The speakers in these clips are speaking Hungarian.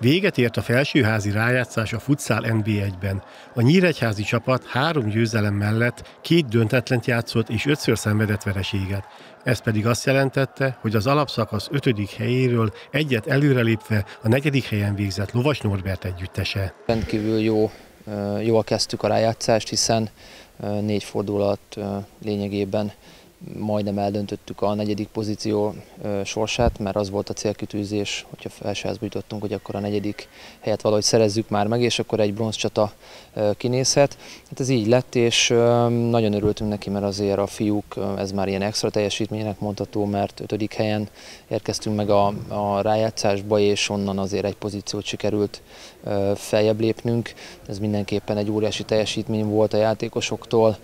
Véget ért a felsőházi rájátszás a futsal NB1-ben. A nyíregyházi csapat három győzelem mellett két döntetlent játszott és ötször szenvedett vereséget. Ez pedig azt jelentette, hogy az alapszakasz ötödik helyéről egyet előrelépve a negyedik helyen végzett Lovas Norbert együttese. Rendkívül jó, jól kezdtük a rájátszást, hiszen négy fordulat lényegében majdnem eldöntöttük a negyedik pozíció sorsát, mert az volt a célkitűzés, hogyha felsőházba jutottunk, hogy akkor a negyedik helyet valahogy szerezzük már meg, és akkor egy bronzcsata kinézhet. Hát ez így lett, és nagyon örültünk neki, mert azért a fiúk, ez már ilyen extra teljesítménynek mondható, mert ötödik helyen érkeztünk meg a, a rájátszásba, és onnan azért egy pozíciót sikerült feljebb lépnünk. Ez mindenképpen egy óriási teljesítmény volt a játékosoktól,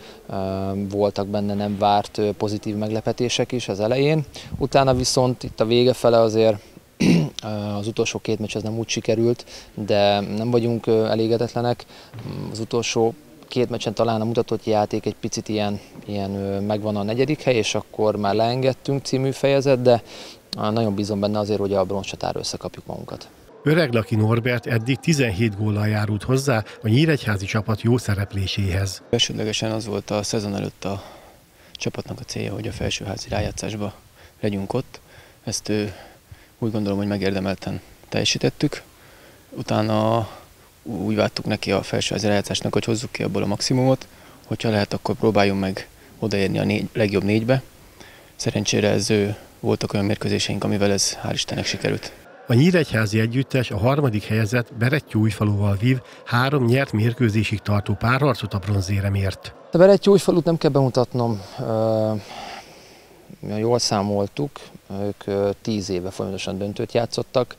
voltak benne nem várt pozitív meglepetések is az elején. Utána viszont itt a vége fele azért az utolsó két meccs ez nem úgy sikerült, de nem vagyunk elégedetlenek. Az utolsó két meccsen talán a mutatott játék egy picit ilyen, ilyen megvan a negyedik hely, és akkor már leengedtünk című fejezet, de nagyon bízom benne azért, hogy a bronzcsatára összekapjuk magunkat. Öreglaki Norbert eddig 17 góllal járult hozzá a nyíregyházi csapat jó szerepléséhez. Elsődlegesen az volt a szezon előtt a csapatnak a célja, hogy a felsőházi rájátszásba legyünk ott. Ezt úgy gondolom, hogy megérdemelten teljesítettük. Utána úgy vártuk neki a felsőházi rájátszásnak, hogy hozzuk ki abból a maximumot, hogyha lehet, akkor próbáljunk meg odaérni a négy, legjobb négybe. Szerencsére ez voltak olyan mérkőzéseink, amivel ez hál' Istennek sikerült. A Nyíregyházi együttes a harmadik helyezett Berettyújfaluval vív három nyert mérkőzésig tartó párharcot a bronzéremért. A Berettyújfalut nem kell bemutatnom, jól számoltuk, ők tíz éve folyamatosan döntőt játszottak,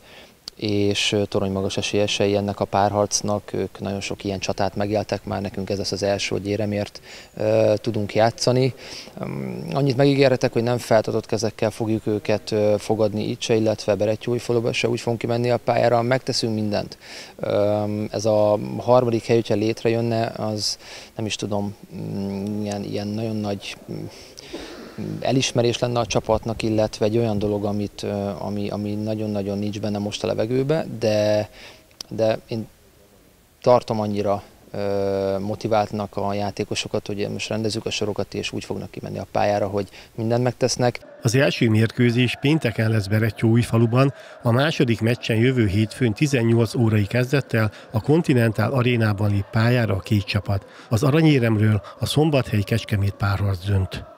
és torony magas esélyesei ennek a párharcnak, ők nagyon sok ilyen csatát megéltek már, nekünk ez lesz az első, hogy éremért uh, tudunk játszani. Annyit megígérhetek, hogy nem feltatott kezekkel fogjuk őket fogadni itt se, illetve Berettyújfaluba se úgy fogunk kimenni a pályára, megteszünk mindent. Ez a harmadik hely, hogyha létrejönne, az nem is tudom, mm, ilyen, ilyen nagyon nagy elismerés lenne a csapatnak, illetve egy olyan dolog, amit, ami, ami nagyon-nagyon nincs benne most a levegőbe, de, de én tartom annyira motiváltnak a játékosokat, hogy most rendezzük a sorokat, és úgy fognak kimenni a pályára, hogy mindent megtesznek. Az első mérkőzés pénteken lesz Berettyóújfaluban, a második meccsen jövő hétfőn 18 órai kezdettel a Continental arénában lép pályára a két csapat. Az aranyéremről a Szombathely Kecskemét párharc dönt.